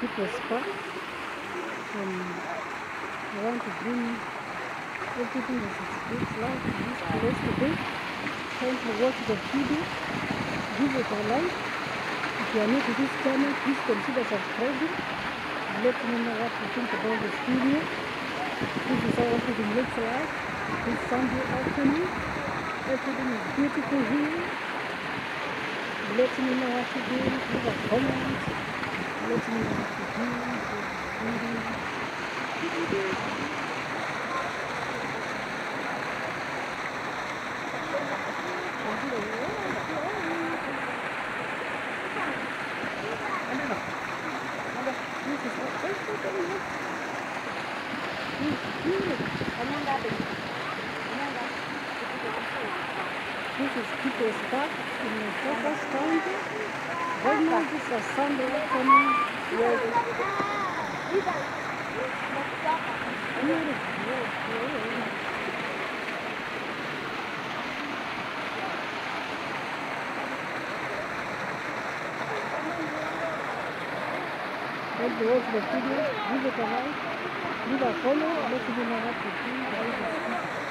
people's park. Um, I want to bring everything that is good life to this place today. Kindly watch the video, give it a like. If you are new to this channel, please consider subscribing. Let me know what you think about this video. This is how everything looks like. This Sunday afternoon. Everything is beautiful here. Let me know what you do. Leave a comment. This is people's back in the focus point. Santos, a Sandra coming. Yes. Thank you for the video. Give it a. Leave a follow. Let me know what.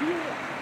Here.